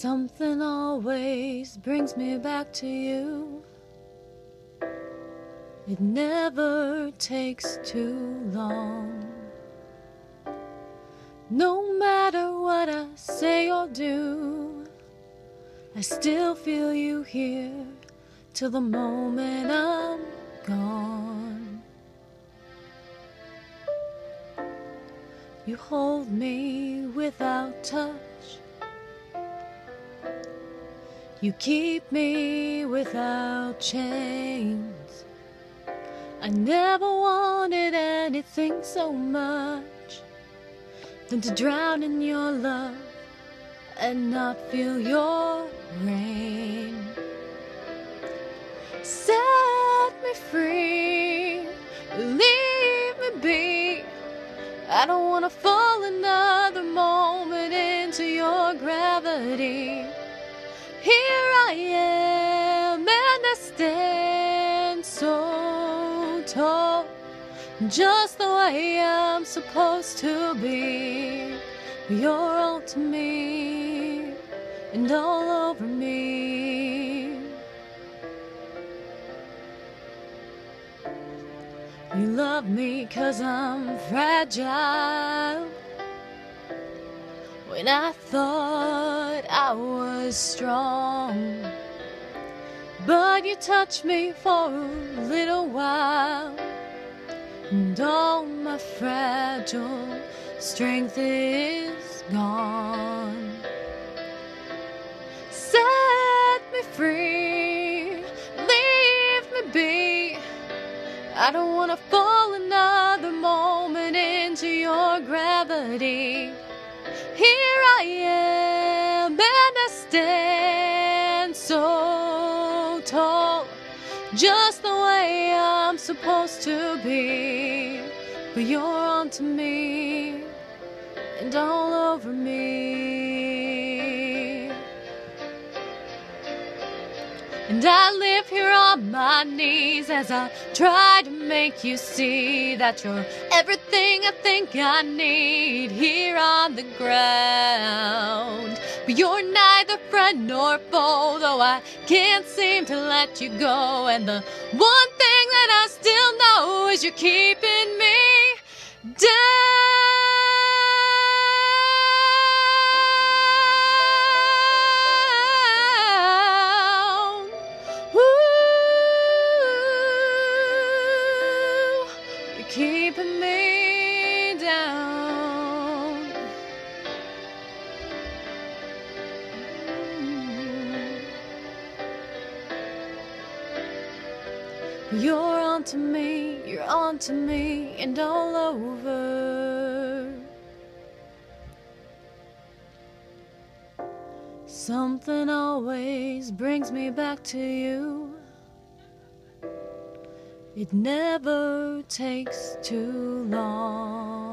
Something always brings me back to you. It never takes too long. No matter what I say or do, I still feel you here till the moment I'm gone. You hold me without touch. You keep me without chains. I never wanted anything so much than to drown in your love and not feel your rain. Set me free, leave me be. I don't want to fall another moment into your gravity. Here I am, and I stand so tall, just the way I'm supposed to be. You're all to me, and all over me. You love me cause I'm fragile. When I thought I was strong, but you touched me for a little while, and all my fragile strength is gone. Set me free, leave me be. I don't wanna fall another moment into your gravity. Here I am, and I stand so tall, just the way I'm supposed to be. But you're onto me, and all over me. And I live here on my knees as I try to make you see that you're everything I think I need here on the ground. But you're neither friend nor foe, though I can't seem to let you go. And the one thing that I still know is you're keeping me down. Keeping me down. Mm-hmm. You're onto me, you're onto me, and all over. Something always brings me back to you. It never takes too long.